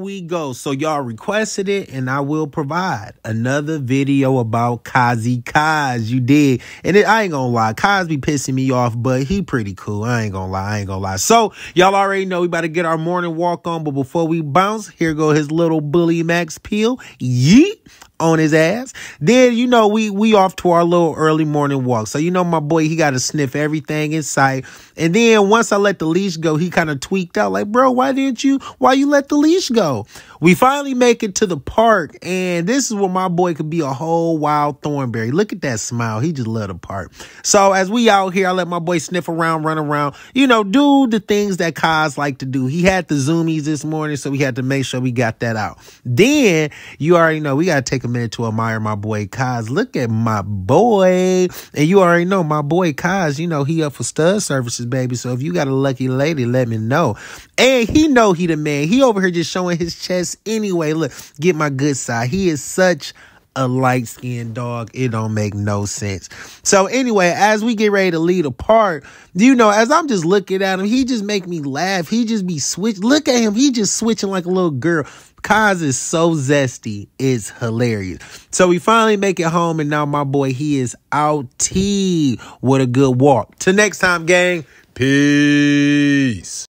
we go. So y'all requested it and I will provide another video about Kazi Cos. You did. And it, I ain't gonna lie. Cos be pissing me off, but he pretty cool. I ain't gonna lie. I ain't gonna lie. So y'all already know we about to get our morning walk on. But before we bounce, here go his little bully Max Peel. Yeet on his ass. Then you know we we off to our little early morning walk. So you know my boy he got to sniff everything in sight. And then once I let the leash go, he kind of tweaked out like, "Bro, why didn't you why you let the leash go?" We finally make it to the park and this is where my boy could be a whole wild thornberry. Look at that smile. He just love the park. So as we out here, I let my boy sniff around, run around, you know, do the things that Cos like to do. He had the zoomies this morning, so we had to make sure we got that out. Then you already know we got to take a minute to admire my boy Cos. Look at my boy. And you already know my boy Cos, you know, he up for stud services, baby. So if you got a lucky lady, let me know. And he know he the man. He over here just showing his chest anyway. Look, get my good side. He is such a light skinned dog. It don't make no sense. So anyway, as we get ready to lead apart, you know, as I'm just looking at him, he just make me laugh. He just be switch. Look at him. He just switching like a little girl. Cos is so zesty. It's hilarious. So we finally make it home, and now my boy, he is out T. What a good walk. Till next time, gang. Peace.